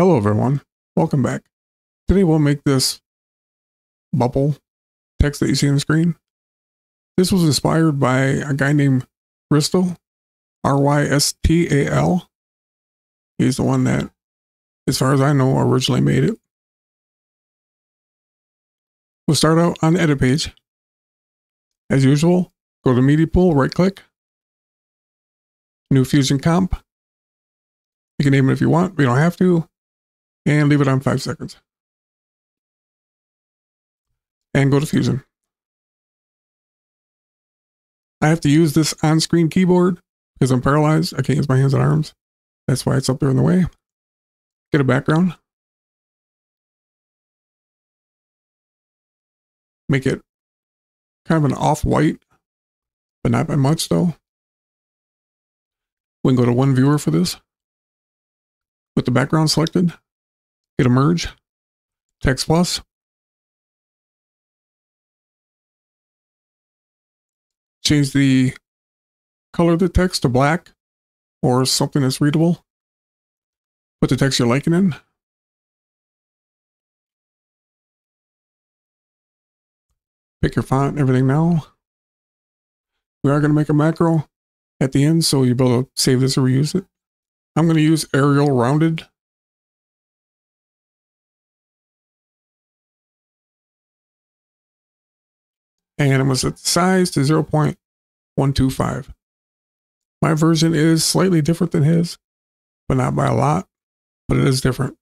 Hello everyone, welcome back. Today we'll make this bubble text that you see on the screen. This was inspired by a guy named Rystal, R-Y-S-T-A-L. He's the one that, as far as I know, originally made it. We'll start out on the edit page. As usual, go to Media Pool, right click, New Fusion Comp. You can name it if you want, you don't have to and leave it on five seconds. And go to Fusion. I have to use this on-screen keyboard because I'm paralyzed. I can't use my hands and arms. That's why it's up there in the way. Get a background. Make it kind of an off-white, but not by much though. We can go to one viewer for this. With the background selected, Hit a merge, text plus. Change the color of the text to black or something that's readable. Put the text you're liking in. Pick your font everything now. We are going to make a macro at the end, so you'll be able to save this or reuse it. I'm going to use Arial Rounded and it was set size to 0.125. My version is slightly different than his, but not by a lot, but it is different.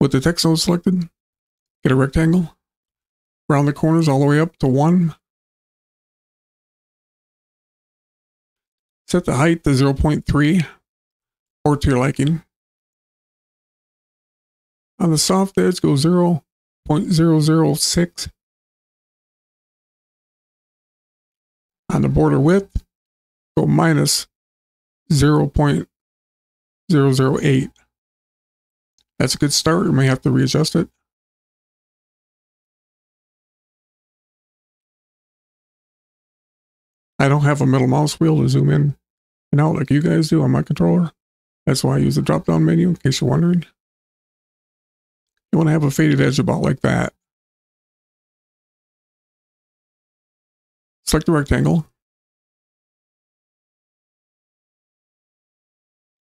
With the text zone selected, get a rectangle, round the corners all the way up to 1. Set the height to 0.3 or to your liking. On the soft edge, go 0.006 on the border width, go minus 0.008. That's a good start. You may have to readjust it. I don't have a middle mouse wheel to zoom in and out like you guys do on my controller. That's why I use the drop down menu in case you're wondering. You want to have a faded edge about like that. Select the rectangle.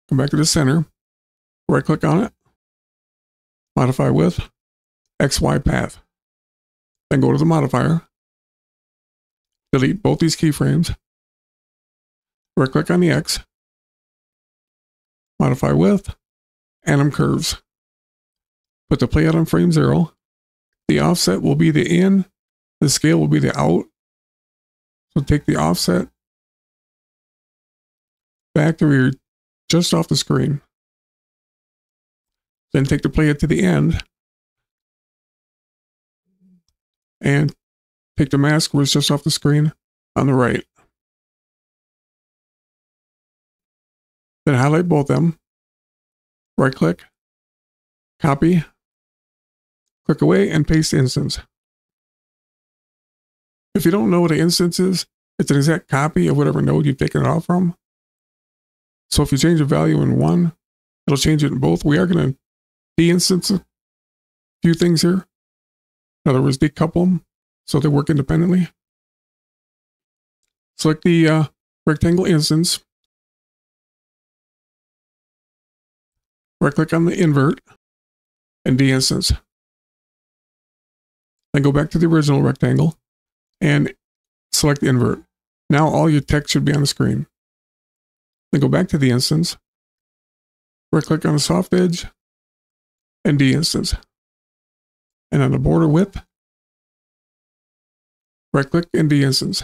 Come back to the center. Right click on it. Modify with XY path. Then go to the modifier. Delete both these keyframes. Right click on the X. Modify with anim curves. Put the playout on frame zero. The offset will be the in. The scale will be the out. So take the offset back to where you're just off the screen. Then take the player to the end and take the mask it's just off the screen on the right. Then highlight both of them. Right click, copy, click away, and paste instance. If you don't know what an instance is, it's an exact copy of whatever node you've taken it off from. So if you change a value in one, it'll change it in both. We are going to de-instance a few things here. In other words, decouple them so they work independently. Select the uh, rectangle instance. Right click on the invert and de-instance. Then go back to the original rectangle and select invert. Now all your text should be on the screen. Then go back to the instance, right click on the soft edge, and de-instance. And on the border width, right click and de-instance.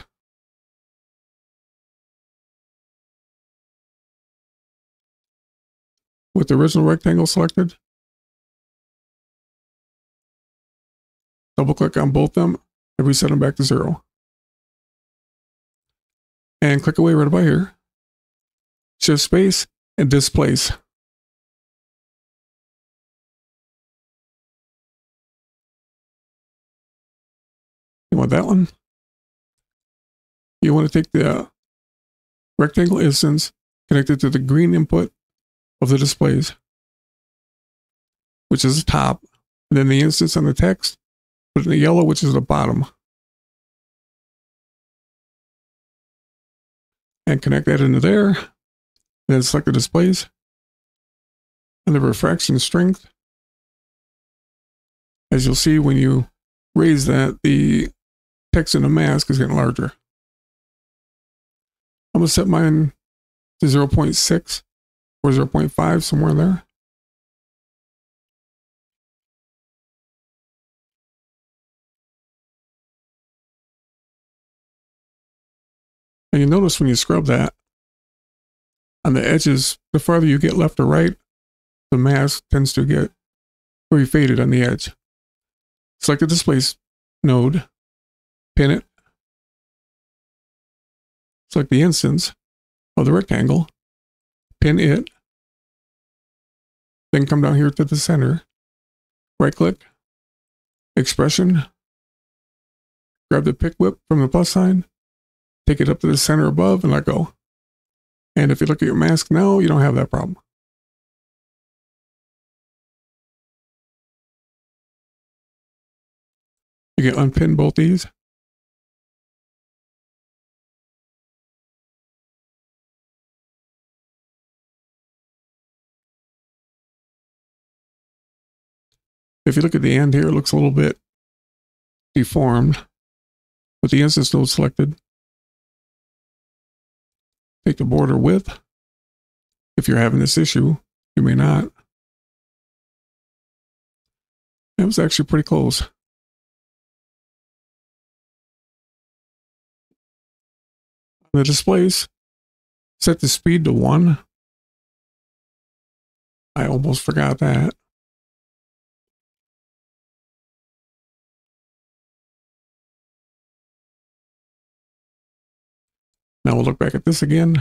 With the original rectangle selected, double click on both of them and reset them back to zero. And click away right about here. Shift space and displace. You want that one? You want to take the rectangle instance connected to the green input of the displace. which is the top, and then the instance on the text, put in the yellow, which is the bottom. And connect that into there. Then select the displace. And the refraction strength. As you'll see when you raise that, the text in the mask is getting larger. I'm going to set mine to 0.6 or 0.5, somewhere there. And you notice when you scrub that, on the edges, the farther you get left or right, the mask tends to get very faded on the edge. Select the displace node, pin it, select the instance of the rectangle, pin it, then come down here to the center, right click, expression, grab the pick whip from the plus sign, take it up to the center above and let go. And if you look at your mask now, you don't have that problem. You can unpin both these. If you look at the end here, it looks a little bit deformed. With the instance node selected, Take the border width. If you're having this issue, you may not. That was actually pretty close. The displace, set the speed to one. I almost forgot that. Now we'll look back at this again.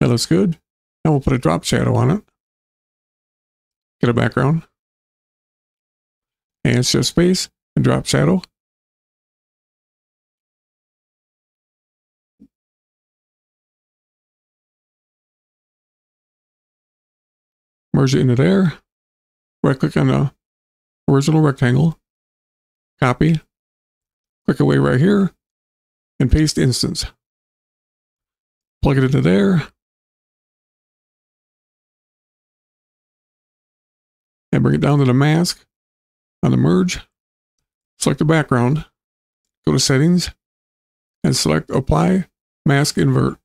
That looks good. Now we'll put a drop shadow on it. Get a background. And shift space and drop shadow. Merge it into there, right click on the original rectangle, copy, click away right here, and paste instance. Plug it into there. And bring it down to the mask on the merge. Select the background, go to settings, and select apply mask invert.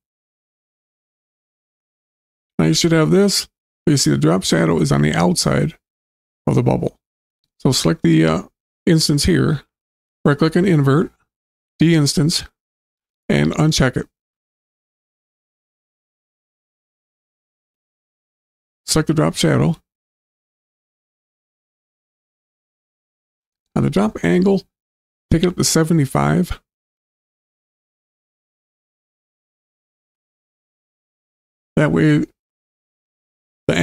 Now you should have this you see the drop shadow is on the outside of the bubble. So select the uh, instance here, right click and invert, de-instance, and uncheck it. Select the drop shadow. On the drop angle, take it up to 75. That way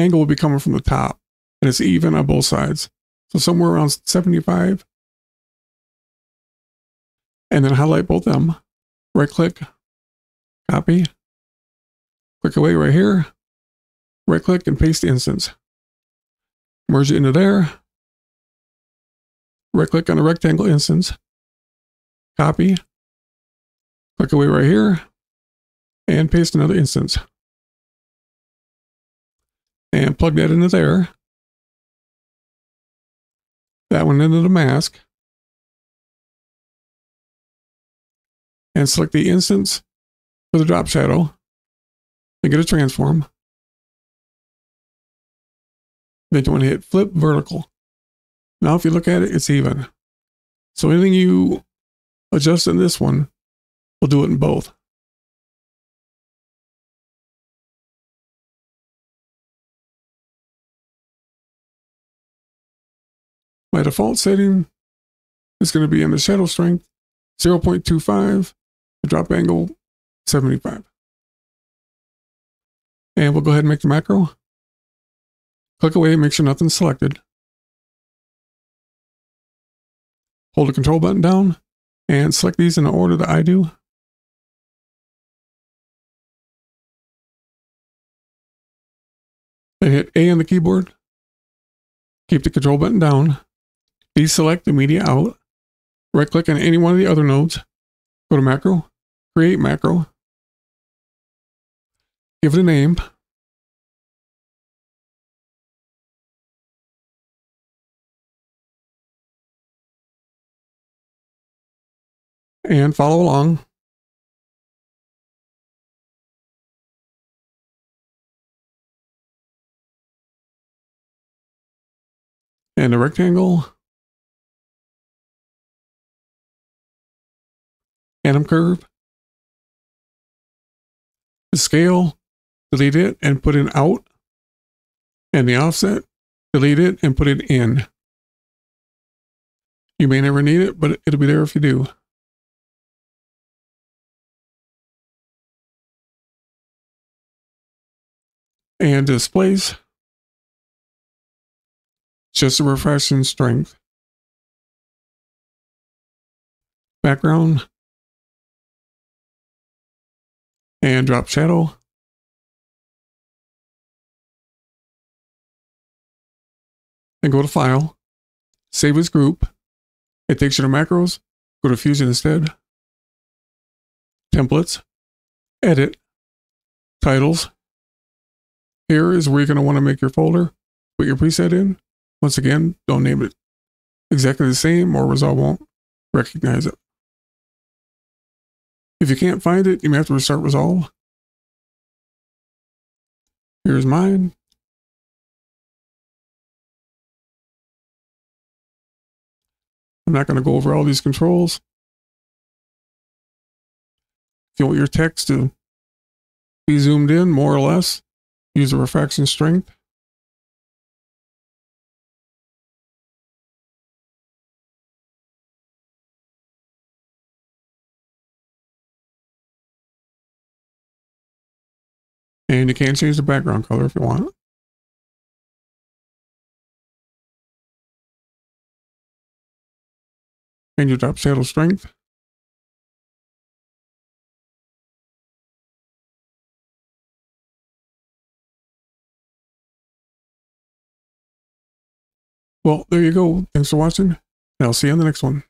angle will be coming from the top and it's even on both sides. So somewhere around 75. And then highlight both of them. Right click, copy, click away right here, right click and paste the instance. Merge it into there. Right click on the rectangle instance, copy, click away right here, and paste another instance and plug that into there. That one into the mask. And select the instance for the drop shadow. And get a transform. Then you want to hit flip vertical. Now if you look at it, it's even. So anything you adjust in this one, we'll do it in both. My default setting is going to be in the shadow strength 0.25, the drop angle 75. And we'll go ahead and make the macro. Click away, make sure nothing's selected. hold the control button down and select these in the order that I do. Then hit A on the keyboard. Keep the control button down. Deselect the media out. Right click on any one of the other nodes. Go to macro, create macro. Give it a name. And follow along. and a rectangle. Anim curve. The scale, delete it and put it out. And the offset, delete it and put it in. You may never need it, but it'll be there if you do. And displace just a refraction strength. Background. And drop shadow. And go to File. Save as group. It takes you to macros. Go to Fusion instead. Templates. Edit. Titles. Here is where you're going to want to make your folder. Put your preset in. Once again, don't name it exactly the same or Resolve won't recognize it. If you can't find it, you may have to restart Resolve. Here's mine. I'm not going to go over all these controls. If you want your text to be zoomed in more or less, use the refraction strength. And you can change the background color if you want. And your drop shadow strength. Well, there you go. Thanks for watching. And I'll see you on the next one.